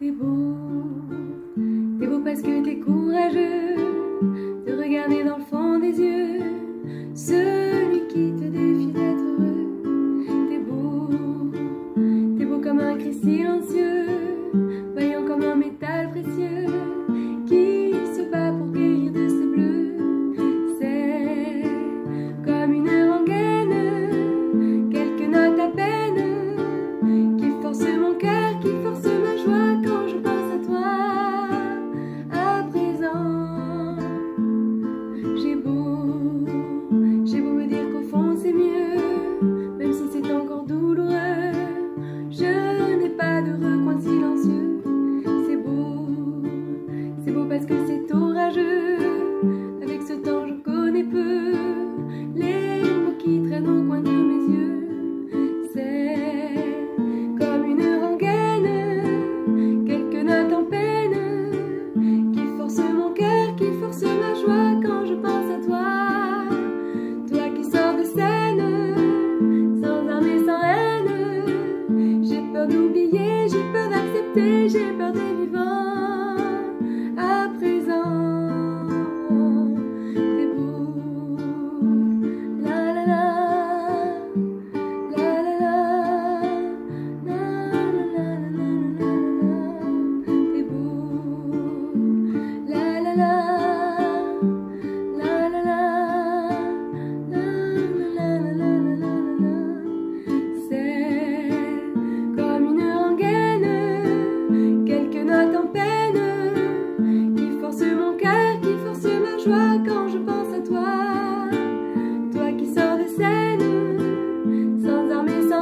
T'es beau, t'es beau parce que t'es courageux de regarder dans le fond des yeux celui qui te défie d'être heureux. T'es beau, t'es beau comme un cri silencieux. j'ai peur d'accepter, j'ai peur des vivants.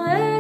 away